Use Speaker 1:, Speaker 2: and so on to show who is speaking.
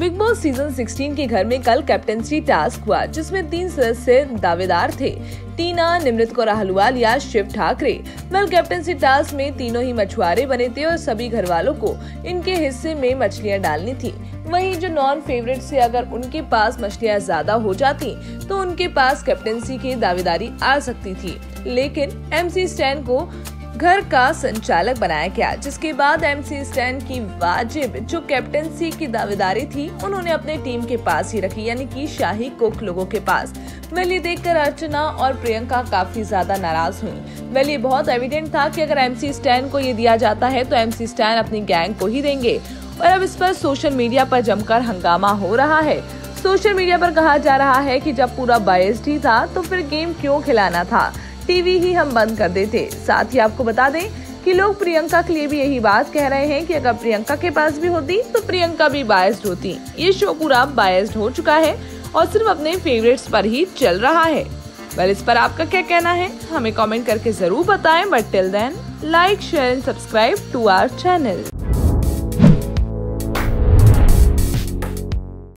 Speaker 1: Big boss season 16 के घर में कल कैप्टनसी टास्क हुआ, जिसमें तीन सदस्य दावेदार थे। टीना, निमृत कौर राहलवाल या Shiv Thakare. Well captaincy task में तीनों ही मछुआरे बने थे और सभी घर वालों को इनके हिस्से में मछलियाँ डालनी थी। वहीं जो नॉन फेवरेट से अगर उनके पास मछलियाँ ज़्यादा हो जाती तो उनके पास कैप्टनसी की दावेदारी आ सकती थी। लेकिन एमसी स्टैंड को घर का संचालक बनाया गया, जिसके बाद एमसी स्टैंड की वाजिब, जो कैप्टनसी की दावेदारी थी, उन्होंने अपने टीम के पास ही रखी, यानी कि शाही कुक लोगों के पास। वेल देखकर अर्चना और प्रियंका काफ़ी ज़्यादा नाराज़ हुई। वेल बहुत एविडेंट था कि अगर एमसी स्टैंड को ये दिया जाता है तो एमसी स्टैंड अपनी गैंग को ही देंगे। और अब इस पर सोशल मीडिया पर जमकर हंगामा हो रहा है। सोशल मीडिया पर कहा जा रहा है कि जब पूरा बायस्ड ही था तो फिर गेम क्यों खिलाना था? टीवी ही हम बंद कर देते। साथ ही आपको बता दें कि लोग प्रियंका के लिए भी यही बात कह रहे हैं कि अगर प्रियंका के पास भी होती तो प्रियंका भी बायस्ड होती। ये शो पूरा बायस्ड हो चुका है और सिर्फ़ अपने फेवरेट्स पर ही चल रहा है। वेल इस पर आपका क्या कहना है? हमें कमेंट करके ज़रूर बताएँ but till then like share and subscribe to our channel